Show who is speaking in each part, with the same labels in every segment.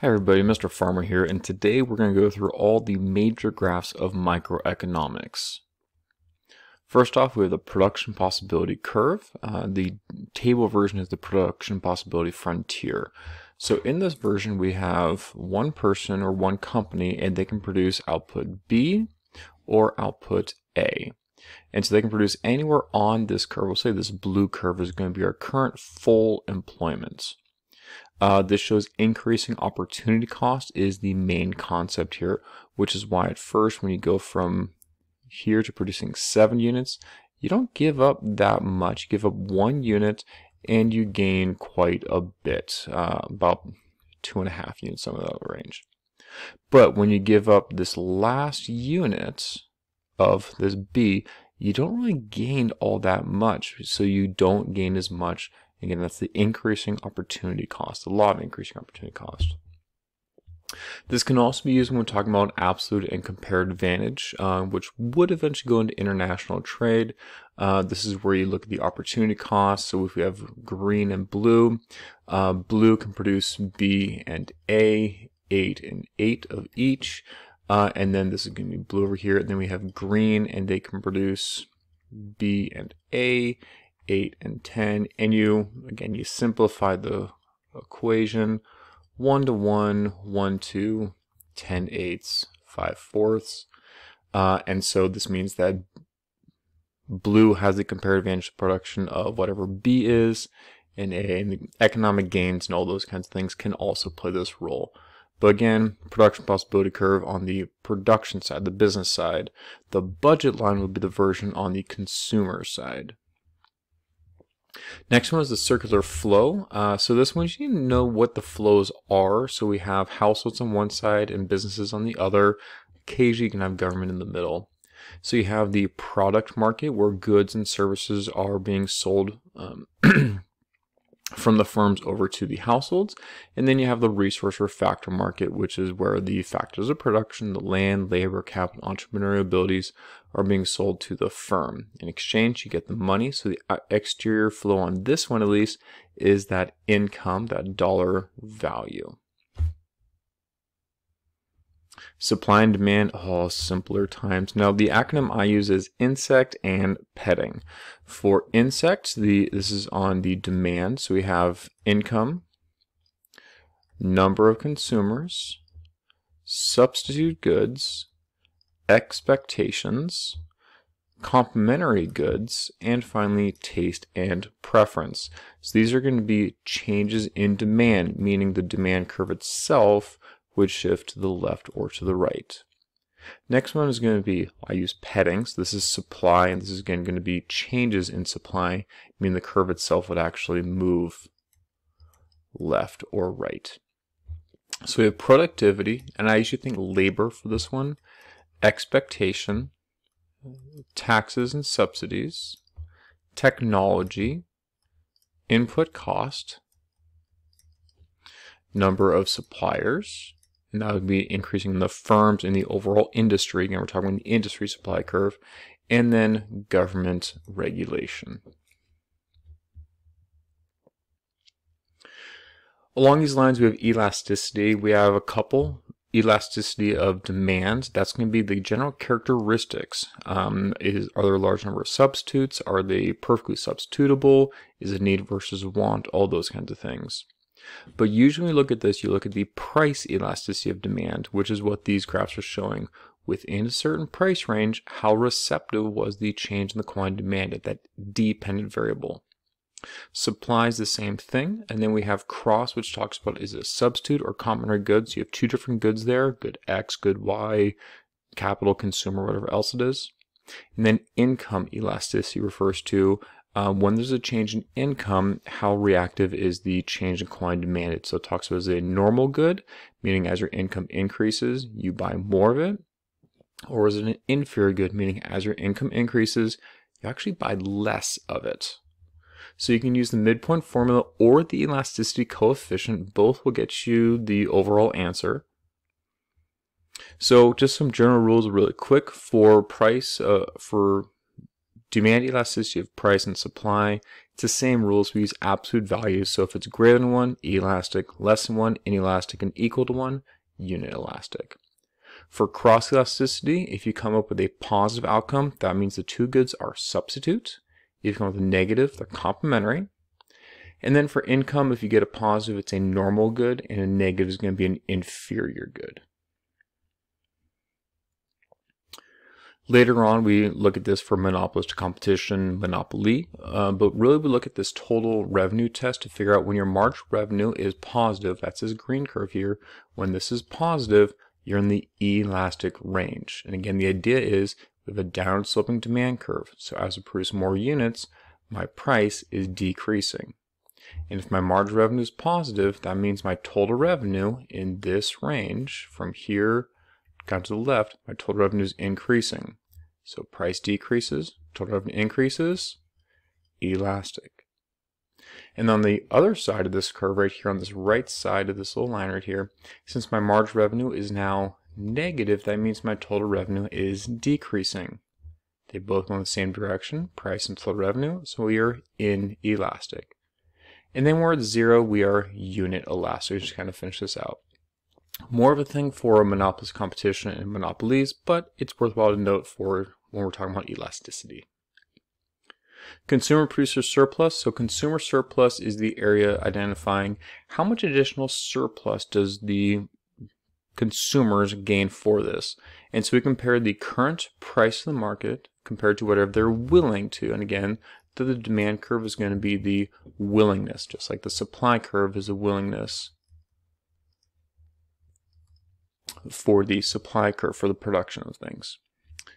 Speaker 1: Hi everybody, Mr. Farmer here, and today we're going to go through all the major graphs of microeconomics. First off, we have the production possibility curve. Uh, the table version is the production possibility frontier. So in this version, we have one person or one company, and they can produce output B or output A. And so they can produce anywhere on this curve. We'll say this blue curve is going to be our current full employment. Uh, this shows increasing opportunity cost is the main concept here, which is why at first when you go from here to producing seven units, you don't give up that much. You give up one unit and you gain quite a bit, uh, about two and a half units, some of that range. But when you give up this last unit of this B, you don't really gain all that much. So you don't gain as much Again, that's the increasing opportunity cost, the law of increasing opportunity cost. This can also be used when we're talking about absolute and compared advantage, uh, which would eventually go into international trade. Uh, this is where you look at the opportunity cost. So if we have green and blue, uh, blue can produce B and A, 8 and 8 of each. Uh, and then this is going to be blue over here. And then we have green and they can produce B and A, 8, and 10. And you, again, you simplify the equation 1 to 1, 1 to 10 eighths, 5 fourths. Uh, and so this means that blue has the comparative advantage production of whatever B is, and A, and the economic gains and all those kinds of things can also play this role. But again, production possibility curve on the production side, the business side. The budget line would be the version on the consumer side. Next one is the circular flow. Uh, so this one you need to know what the flows are. So we have households on one side and businesses on the other. Occasionally you can have government in the middle. So you have the product market where goods and services are being sold um, from the firms over to the households. And then you have the resource or factor market, which is where the factors of production, the land, labor, capital, entrepreneurial abilities are being sold to the firm. In exchange, you get the money. So the uh, exterior flow on this one, at least, is that income, that dollar value. Supply and demand, oh, simpler times. Now, the acronym I use is insect and petting. For insects, the this is on the demand. So we have income, number of consumers, substitute goods, expectations, complementary goods, and finally taste and preference. So these are going to be changes in demand, meaning the demand curve itself would shift to the left or to the right. Next one is going to be, I use petting, so this is supply, and this is again going to be changes in supply, meaning the curve itself would actually move left or right. So we have productivity, and I usually think labor for this one, expectation, taxes and subsidies, technology, input cost, number of suppliers, and that would be increasing the firms in the overall industry. Again, we're talking the industry supply curve, and then government regulation. Along these lines, we have elasticity. We have a couple elasticity of demand. That's going to be the general characteristics. Um, is are there a large number of substitutes? Are they perfectly substitutable? Is it need versus want? All those kinds of things. But usually when you look at this, you look at the price elasticity of demand, which is what these graphs are showing. Within a certain price range, how receptive was the change in the quantity demanded, that dependent variable. Supply is the same thing, and then we have cross, which talks about is it a substitute or complementary goods. You have two different goods there, good X, good Y, capital, consumer, whatever else it is. And then income elasticity refers to uh, when there's a change in income, how reactive is the change in quantity demanded? So it talks about as a normal good, meaning as your income increases, you buy more of it, or is it an inferior good, meaning as your income increases, you actually buy less of it. So you can use the midpoint formula or the elasticity coefficient. Both will get you the overall answer. So just some general rules really quick for price, uh, for demand elasticity of price and supply, It's the same rules. We use absolute values. So if it's greater than 1, elastic, less than 1, inelastic, and equal to 1, unit elastic. For cross elasticity, if you come up with a positive outcome, that means the two goods are substitute. If you come up with a negative, they're complementary. And then for income, if you get a positive, it's a normal good, and a negative is going to be an inferior good. Later on, we look at this for monopolist competition, monopoly, uh, but really we look at this total revenue test to figure out when your margin revenue is positive, that's this green curve here, when this is positive, you're in the elastic range. And again, the idea is we have a downward sloping demand curve. So as I produce more units, my price is decreasing. And if my margin revenue is positive, that means my total revenue in this range from here down to the left, my total revenue is increasing. So price decreases, total revenue increases, elastic. And on the other side of this curve right here, on this right side of this little line right here, since my margin revenue is now negative, that means my total revenue is decreasing. They both go in the same direction, price and total revenue, so we are inelastic. And then we're at zero, we are unit elastic. Just kind of finish this out. More of a thing for a monopolist competition and monopolies, but it's worthwhile to note for when we're talking about elasticity. Consumer producer surplus. So consumer surplus is the area identifying how much additional surplus does the consumers gain for this. And so we compare the current price of the market compared to whatever they're willing to. And again, the demand curve is going to be the willingness, just like the supply curve is a willingness for the supply curve for the production of things.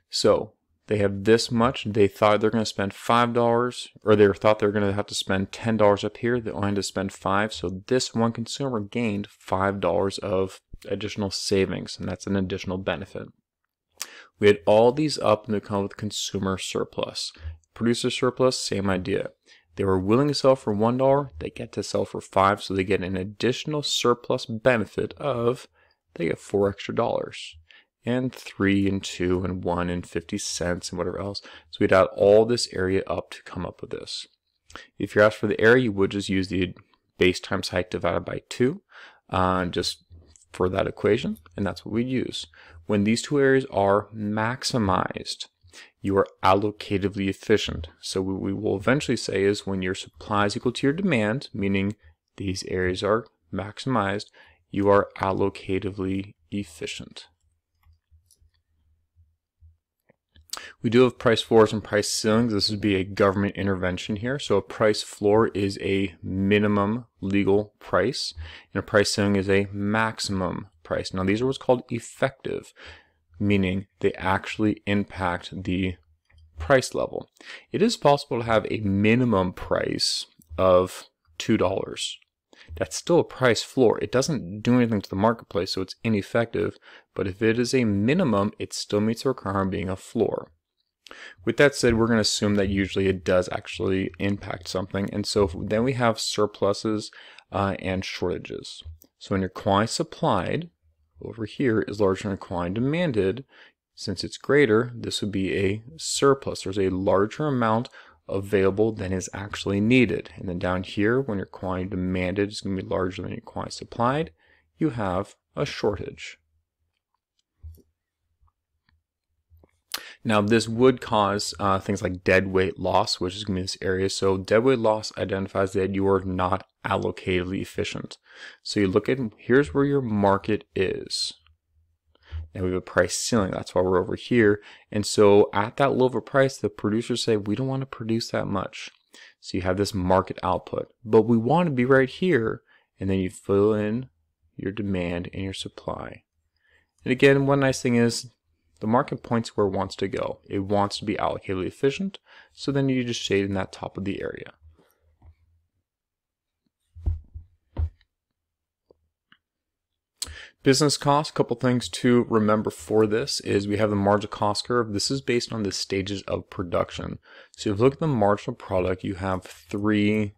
Speaker 1: So they have this much. They thought they're going to spend $5 or they thought they're going to have to spend $10 up here. They only had to spend 5 So this one consumer gained $5 of additional savings and that's an additional benefit. We had all these up and they come with consumer surplus. Producer surplus, same idea. They were willing to sell for $1, they get to sell for 5 so they get an additional surplus benefit of they get 4 extra dollars and 3 and 2 and 1 and 50 cents and whatever else. So we'd add all this area up to come up with this. If you're asked for the area, you would just use the base times height divided by 2 uh, just for that equation, and that's what we use. When these two areas are maximized, you are allocatively efficient. So what we will eventually say is when your supply is equal to your demand, meaning these areas are maximized, you are allocatively efficient. We do have price floors and price ceilings. This would be a government intervention here. So a price floor is a minimum legal price, and a price ceiling is a maximum price. Now these are what's called effective, meaning they actually impact the price level. It is possible to have a minimum price of $2. That's still a price floor. It doesn't do anything to the marketplace, so it's ineffective. But if it is a minimum, it still meets the requirement being a floor. With that said, we're going to assume that usually it does actually impact something. And so then we have surpluses uh, and shortages. So when your quantity supplied over here is larger than quantity demanded, since it's greater, this would be a surplus. There's a larger amount available than is actually needed. And then down here, when your quantity demanded is going to be larger than your quantity supplied, you have a shortage. Now this would cause uh, things like dead weight loss, which is going to be this area. So dead weight loss identifies that you are not allocatively efficient. So you look at, here's where your market is. Now we have a price ceiling, that's why we're over here. And so at that low of a price, the producers say, we don't want to produce that much. So you have this market output, but we want to be right here. And then you fill in your demand and your supply. And again, one nice thing is the market points where it wants to go. It wants to be allocated efficient, so then you just shade in that top of the area. Business cost, a couple things to remember for this is we have the marginal cost curve. This is based on the stages of production. So if you look at the marginal product, you have three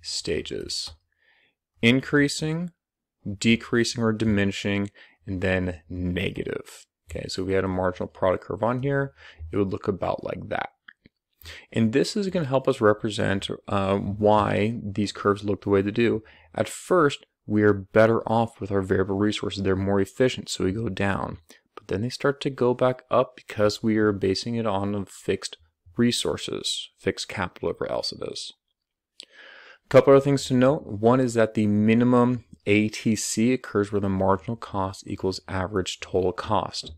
Speaker 1: stages. Increasing, decreasing or diminishing, and then negative. Okay, so if we had a marginal product curve on here, it would look about like that. And this is going to help us represent uh, why these curves look the way they do. At first, we are better off with our variable resources. They're more efficient, so we go down. But then they start to go back up because we are basing it on fixed resources, fixed capital, whatever else it is. A couple other things to note. One is that the minimum ATC occurs where the marginal cost equals average total cost.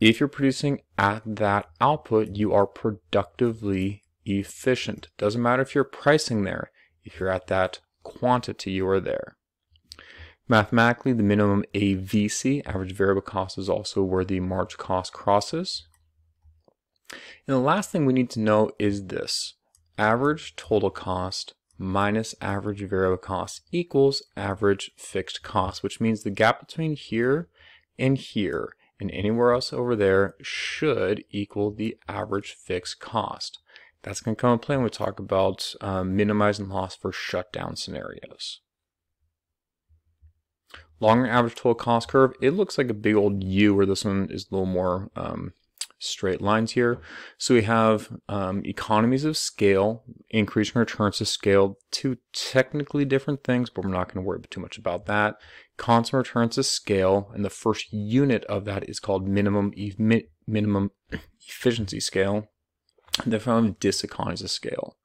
Speaker 1: If you're producing at that output, you are productively efficient. Doesn't matter if you're pricing there. If you're at that quantity, you are there. Mathematically, the minimum AVC, average variable cost, is also where the marginal cost crosses. And the last thing we need to know is this. Average total cost minus average variable cost equals average fixed cost, which means the gap between here and here and anywhere else over there should equal the average fixed cost. That's going to come into play when we talk about um, minimizing loss for shutdown scenarios. Longer average total cost curve, it looks like a big old U where this one is a little more um, straight lines here. So we have um, economies of scale, increasing returns to scale, two technically different things, but we're not going to worry too much about that. Constant returns to scale, and the first unit of that is called minimum e minimum efficiency scale. And then finally, diseconomies of scale.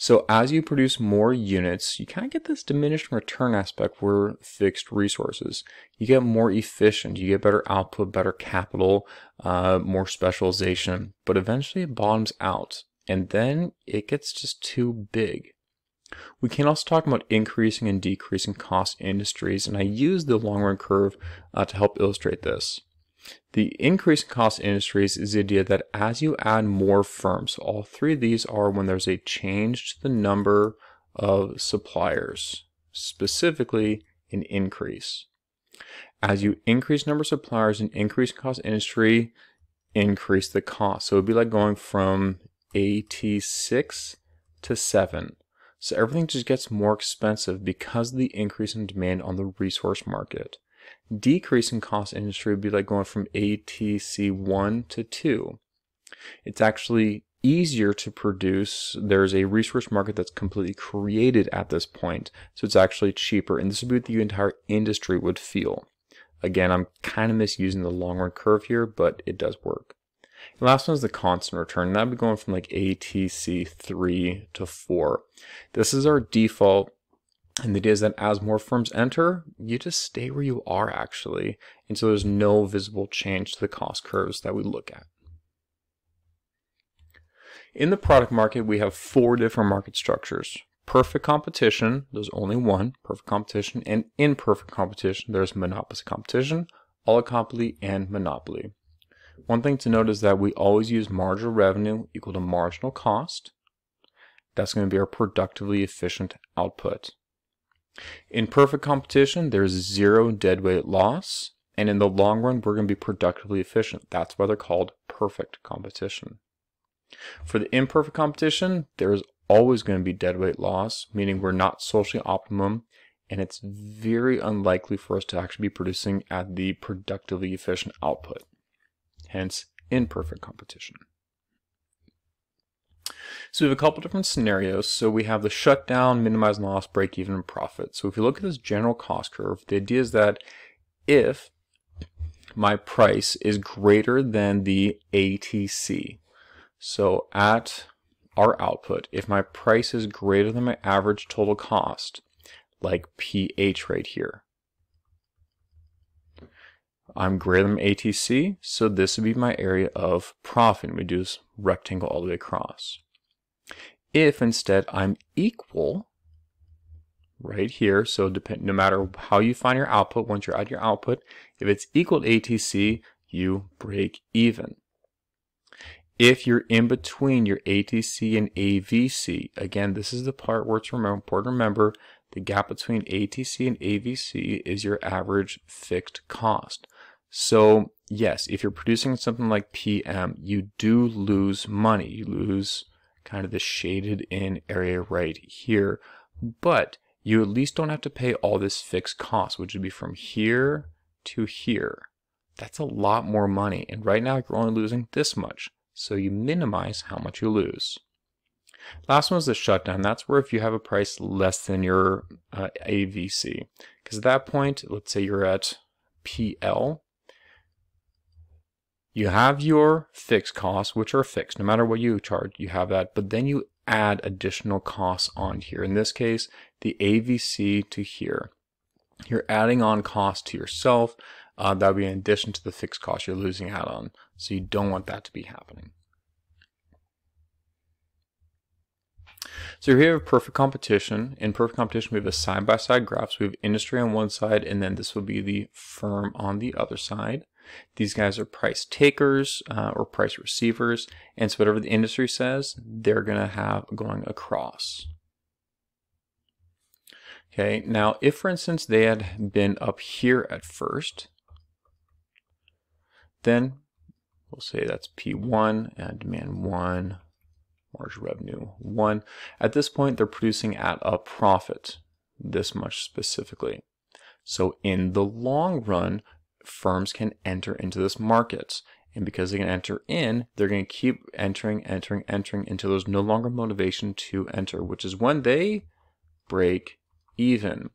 Speaker 1: So as you produce more units, you kind of get this diminished return aspect for fixed resources. You get more efficient, you get better output, better capital, uh, more specialization, but eventually it bottoms out and then it gets just too big. We can also talk about increasing and decreasing cost industries, and I use the long run curve uh, to help illustrate this. The increase in cost industries is the idea that as you add more firms, all three of these are when there's a change to the number of suppliers, specifically an increase. As you increase number of suppliers and increase cost industry, increase the cost. So it'd be like going from ATC6 to 7. So everything just gets more expensive because of the increase in demand on the resource market decrease in cost industry would be like going from ATC1 to 2. It's actually easier to produce. There's a resource market that's completely created at this point, so it's actually cheaper, and this would be what the entire industry would feel. Again, I'm kind of misusing the long run curve here, but it does work. The last one is the constant return. That'd be going from like ATC3 to 4. This is our default and the idea is that as more firms enter, you just stay where you are actually. And so there's no visible change to the cost curves that we look at. In the product market, we have four different market structures. Perfect competition, there's only one, perfect competition, and imperfect competition, there's monopoly competition, oligopoly, and monopoly. One thing to note is that we always use marginal revenue equal to marginal cost. That's going to be our productively efficient output. In perfect competition, there's zero deadweight loss, and in the long run, we're going to be productively efficient. That's why they're called perfect competition. For the imperfect competition, there's always going to be deadweight loss, meaning we're not socially optimum, and it's very unlikely for us to actually be producing at the productively efficient output. Hence, imperfect competition. So we have a couple different scenarios. So we have the shutdown, minimize loss, break even, and profit. So if you look at this general cost curve, the idea is that if my price is greater than the ATC, so at our output, if my price is greater than my average total cost, like PH right here, I'm greater than ATC, so this would be my area of profit. We do this rectangle all the way across. If instead I'm equal, right here, so depend, no matter how you find your output, once you're at your output, if it's equal to ATC, you break even. If you're in between your ATC and AVC, again, this is the part where it's important to remember the gap between ATC and AVC is your average fixed cost. So yes, if you're producing something like PM, you do lose money. You lose kind of the shaded in area right here. But you at least don't have to pay all this fixed cost, which would be from here to here. That's a lot more money. And right now you're only losing this much. So you minimize how much you lose. Last one is the shutdown. That's where if you have a price less than your uh, AVC. Because at that point, let's say you're at PL, you have your fixed costs, which are fixed. No matter what you charge, you have that. But then you add additional costs on here. In this case, the AVC to here. You're adding on cost to yourself. Uh, that would be in addition to the fixed cost you're losing out on. So you don't want that to be happening. So here we have perfect competition. In perfect competition, we have a side-by-side -side graph. So we have industry on one side, and then this will be the firm on the other side. These guys are price takers uh, or price receivers. And so whatever the industry says, they're going to have going across. Okay, now if for instance they had been up here at first, then we'll say that's P1 and demand 1, margin revenue 1. At this point, they're producing at a profit, this much specifically. So in the long run, firms can enter into this market. And because they can enter in, they're going to keep entering, entering, entering until there's no longer motivation to enter, which is when they break even.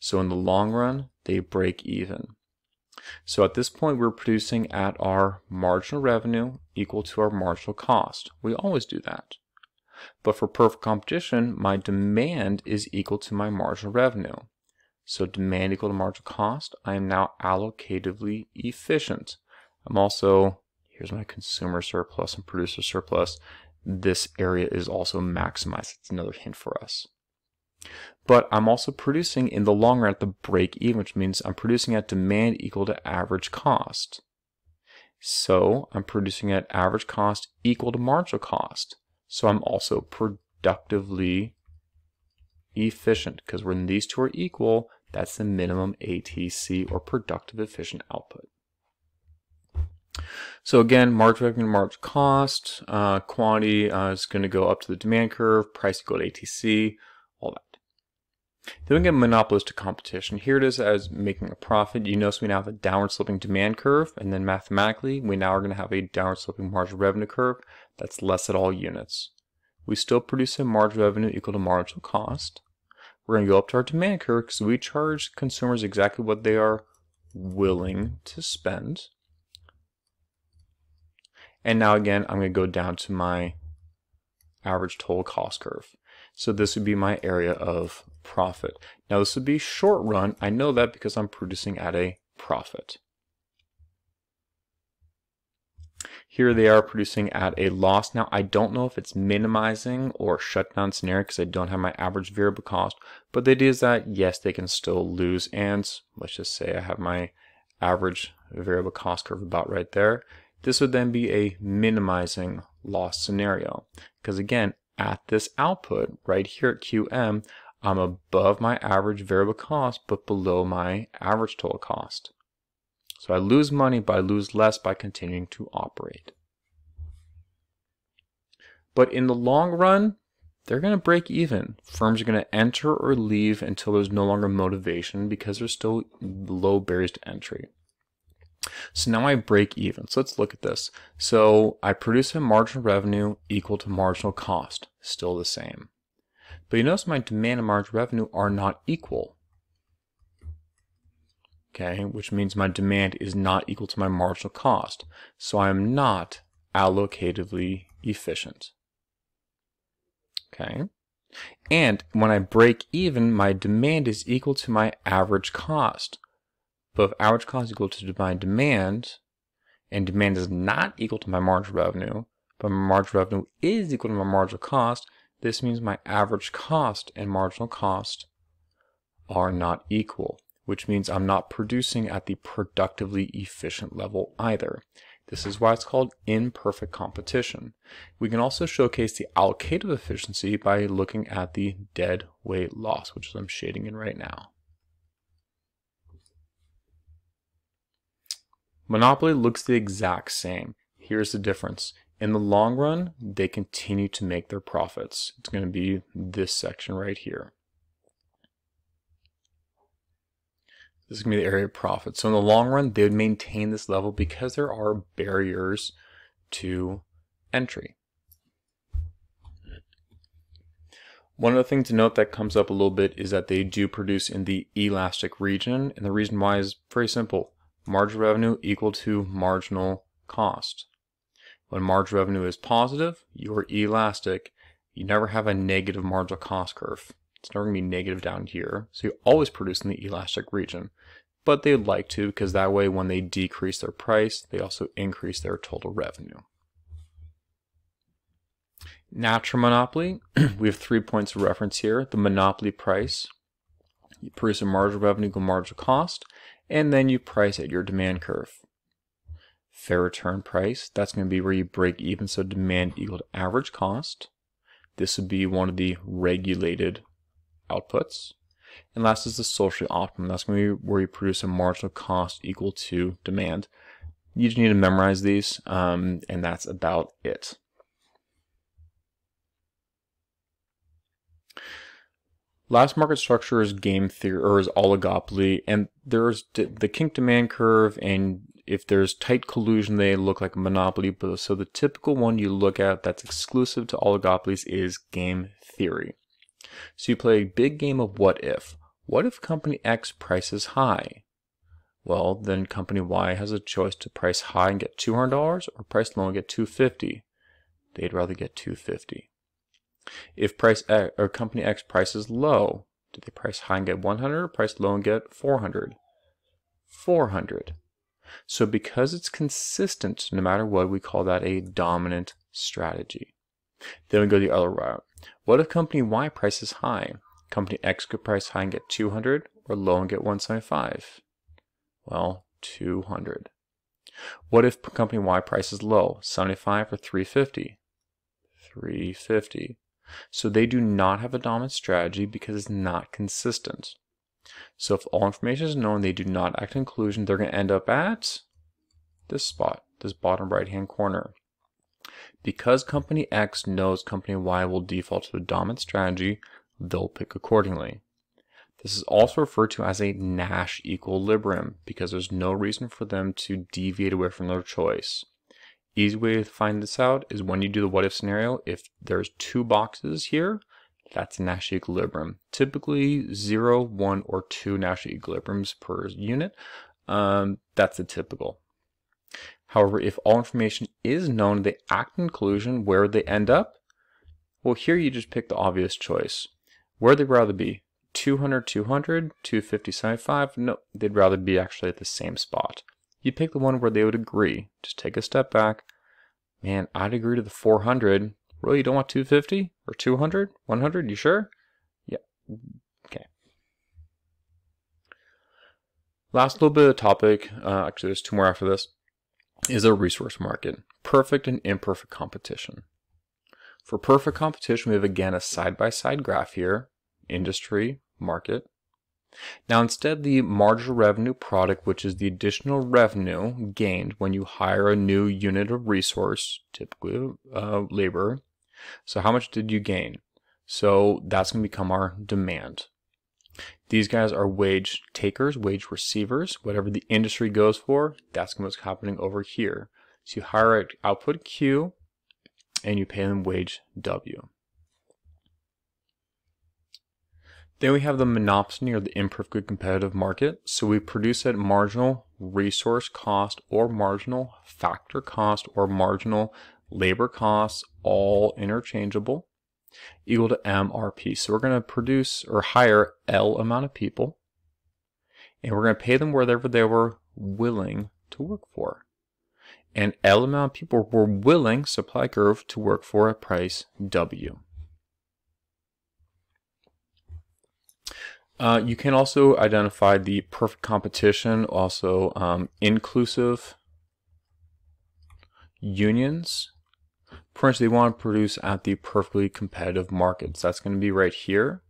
Speaker 1: So in the long run, they break even. So at this point, we're producing at our marginal revenue equal to our marginal cost. We always do that. But for perfect competition, my demand is equal to my marginal revenue. So demand equal to marginal cost. I am now allocatively efficient. I'm also, here's my consumer surplus and producer surplus. This area is also maximized. It's another hint for us. But I'm also producing in the long run at the break even, which means I'm producing at demand equal to average cost. So I'm producing at average cost equal to marginal cost. So I'm also productively efficient because when these two are equal, that's the minimum ATC or productive efficient output. So again, margin revenue, margin cost, uh, quantity uh, is going to go up to the demand curve, price equal to ATC, all that. Then we get monopolistic competition. Here it is as making a profit. You notice we now have a downward sloping demand curve, and then mathematically, we now are going to have a downward sloping marginal revenue curve that's less at all units. We still produce a marginal revenue equal to marginal cost. We're going to go up to our demand curve because we charge consumers exactly what they are willing to spend. And now again, I'm going to go down to my average total cost curve. So this would be my area of profit. Now this would be short run. I know that because I'm producing at a profit. Here they are producing at a loss. Now I don't know if it's minimizing or shutdown scenario because I don't have my average variable cost, but the idea is that yes, they can still lose and let's just say I have my average variable cost curve about right there. This would then be a minimizing loss scenario because again, at this output right here at QM, I'm above my average variable cost, but below my average total cost. So I lose money, but I lose less by continuing to operate. But in the long run, they're going to break even. Firms are going to enter or leave until there's no longer motivation because there's still low barriers to entry. So now I break even. So let's look at this. So I produce a marginal revenue equal to marginal cost, still the same. But you notice my demand and marginal revenue are not equal. Okay, which means my demand is not equal to my marginal cost. So I am not allocatively efficient. Okay. And when I break even, my demand is equal to my average cost. But if average cost is equal to my demand, and demand is not equal to my marginal revenue, but my marginal revenue is equal to my marginal cost, this means my average cost and marginal cost are not equal, which means I'm not producing at the productively efficient level either. This is why it's called imperfect competition. We can also showcase the allocative efficiency by looking at the dead weight loss, which I'm shading in right now. Monopoly looks the exact same. Here's the difference. In the long run, they continue to make their profits. It's going to be this section right here. This is going to be the area of profit. So in the long run, they would maintain this level because there are barriers to entry. One other thing to note that comes up a little bit is that they do produce in the elastic region, and the reason why is very simple. Marginal revenue equal to marginal cost. When marginal revenue is positive, you're elastic. You never have a negative marginal cost curve. It's never going to be negative down here. So you always produce in the elastic region. But they would like to because that way when they decrease their price, they also increase their total revenue. Natural monopoly, we have three points of reference here. The monopoly price, you produce a marginal revenue equal marginal cost, and then you price at your demand curve. Fair return price, that's going to be where you break even, so demand equal to average cost. This would be one of the regulated outputs. And last is the socially optimum. That's going to be where you produce a marginal cost equal to demand. You just need to memorize these, um, and that's about it. Last market structure is game theory or is oligopoly, and there's the kink demand curve, and if there's tight collusion, they look like a monopoly. But so the typical one you look at that's exclusive to oligopolies is game theory. So you play a big game of what if. What if company X prices high? Well, then company Y has a choice to price high and get $200 or price low and get 250. They'd rather get 250. If price X, or company X prices low, do they price high and get 100 or price low and get 400? 400. So because it's consistent no matter what, we call that a dominant strategy. Then we go the other route. What if company Y prices high? Company X could price high and get 200 or low and get 175? Well, 200. What if company Y prices low? 75 or 350? 350. So they do not have a dominant strategy because it's not consistent. So if all information is known, they do not act in collusion, they're going to end up at this spot, this bottom right hand corner. Because company X knows company Y will default to the dominant strategy, they'll pick accordingly. This is also referred to as a Nash equilibrium because there's no reason for them to deviate away from their choice. Easy way to find this out is when you do the what if scenario, if there's two boxes here, that's a Nash equilibrium. Typically 0, 1, or 2 Nash equilibriums per unit. Um, that's the typical. However, if all information is known, they act in collusion, where would they end up? Well, here you just pick the obvious choice. Where they rather be? 200, 200, 250, 75? No, they'd rather be actually at the same spot you pick the one where they would agree. Just take a step back. Man, I'd agree to the 400. Really, you don't want 250 or 200? 100? You sure? Yeah. Okay. Last little bit of topic, uh, actually there's two more after this, is a resource market. Perfect and imperfect competition. For perfect competition, we have again a side-by-side -side graph here, industry, market, now instead the marginal revenue product, which is the additional revenue gained when you hire a new unit of resource, typically uh, labor. So how much did you gain? So that's going to become our demand. These guys are wage takers, wage receivers. Whatever the industry goes for, that's what's happening over here. So you hire at output Q and you pay them wage W. Then we have the monopsony or the imperfect competitive market. So we produce at marginal resource cost or marginal factor cost or marginal labor costs, all interchangeable, equal to MRP. So we're going to produce or hire L amount of people, and we're going to pay them wherever they were willing to work for. And L amount of people were willing, supply curve, to work for a price W. Uh, you can also identify the perfect competition, also um, inclusive unions. For they want to produce at the perfectly competitive markets. That's going to be right here,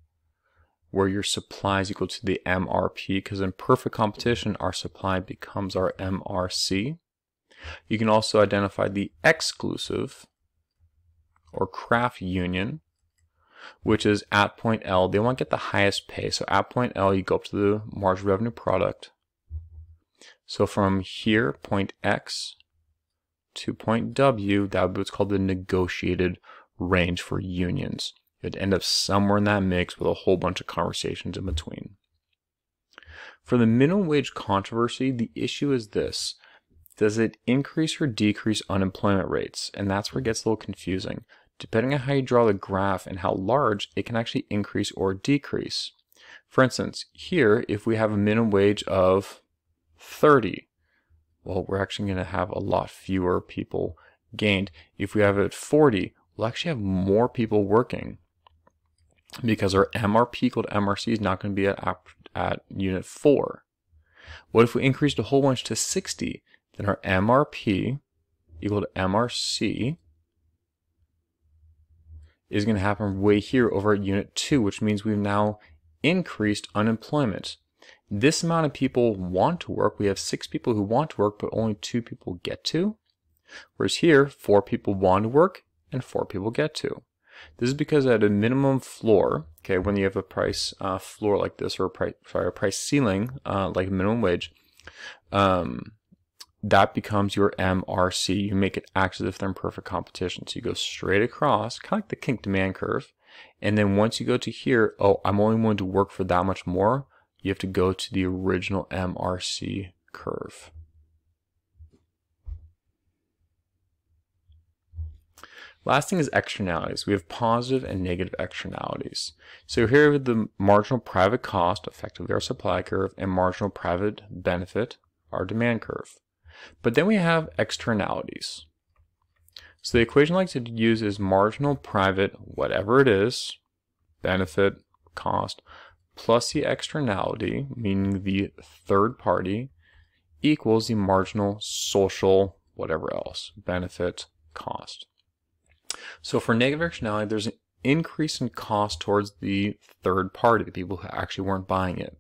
Speaker 1: where your supply is equal to the MRP, because in perfect competition, our supply becomes our MRC. You can also identify the exclusive or craft union, which is at point L. They want to get the highest pay. So at point L, you go up to the marginal revenue product. So from here, point X to point W, that would be what's called the negotiated range for unions. It'd end up somewhere in that mix with a whole bunch of conversations in between. For the minimum wage controversy, the issue is this. Does it increase or decrease unemployment rates? And that's where it gets a little confusing. Depending on how you draw the graph and how large, it can actually increase or decrease. For instance, here, if we have a minimum wage of 30, well, we're actually going to have a lot fewer people gained. If we have it at 40, we'll actually have more people working because our MRP equal to MRC is not going to be at, at unit 4. What if we increased a whole bunch to 60? Then our MRP equal to MRC is going to happen way here over at unit 2, which means we've now increased unemployment. This amount of people want to work. We have six people who want to work, but only two people get to. Whereas here, four people want to work and four people get to. This is because at a minimum floor, okay, when you have a price uh, floor like this, or a price, sorry, a price ceiling uh, like minimum wage, um, that becomes your MRC. You make it act as if they're in perfect competition. So you go straight across, kind of like the kink demand curve. And then once you go to here, oh, I'm only willing to work for that much more, you have to go to the original MRC curve. Last thing is externalities. We have positive and negative externalities. So here have the marginal private cost, effectively our supply curve, and marginal private benefit, our demand curve. But then we have externalities. So the equation I like to use is marginal private, whatever it is, benefit, cost, plus the externality, meaning the third party, equals the marginal social, whatever else, benefit, cost. So for negative externality, there's an increase in cost towards the third party, the people who actually weren't buying it.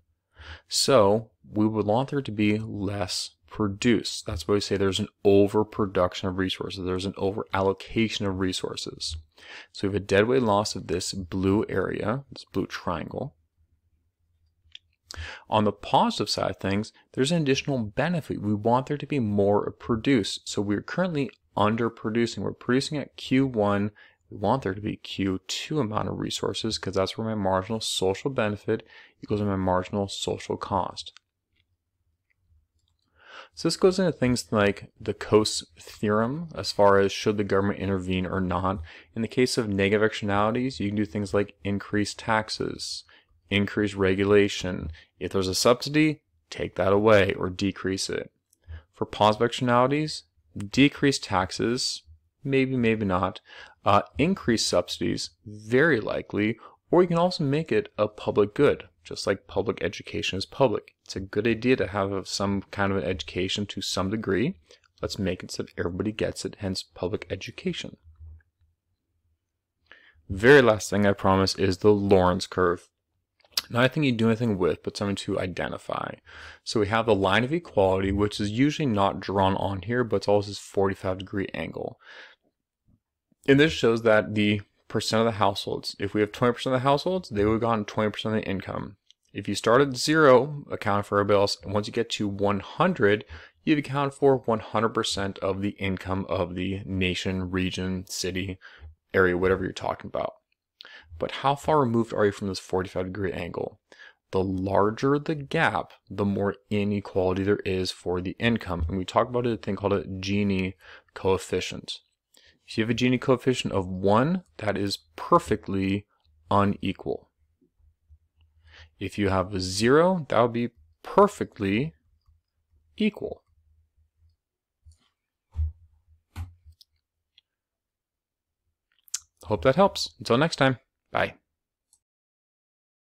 Speaker 1: So we would want there to be less produced. That's why we say there's an overproduction of resources. There's an over allocation of resources. So we have a deadweight loss of this blue area, this blue triangle. On the positive side of things, there's an additional benefit. We want there to be more produced. So we're currently underproducing. We're producing at Q1. We want there to be Q2 amount of resources because that's where my marginal social benefit equals my marginal social cost. So this goes into things like the Coase theorem as far as should the government intervene or not. In the case of negative externalities, you can do things like increase taxes, increase regulation. If there's a subsidy, take that away or decrease it. For positive externalities, decrease taxes, maybe, maybe not. Uh, increase subsidies, very likely. Or you can also make it a public good just like public education is public. It's a good idea to have some kind of an education to some degree. Let's make it so that everybody gets it, hence public education. Very last thing I promise is the Lorenz curve. Not anything you do anything with, but something to identify. So we have the line of equality, which is usually not drawn on here, but it's always this 45 degree angle. And this shows that the percent of the households. If we have 20% of the households, they would have gotten 20% of the income. If you start at zero, account for everybody else, and once you get to 100, you've accounted for 100% of the income of the nation, region, city, area, whatever you're talking about. But how far removed are you from this 45 degree angle? The larger the gap, the more inequality there is for the income. And we talk about a thing called a Gini coefficient. If you have a Gini coefficient of 1, that is perfectly unequal. If you have a 0, that would be perfectly equal. Hope that helps. Until next time, bye.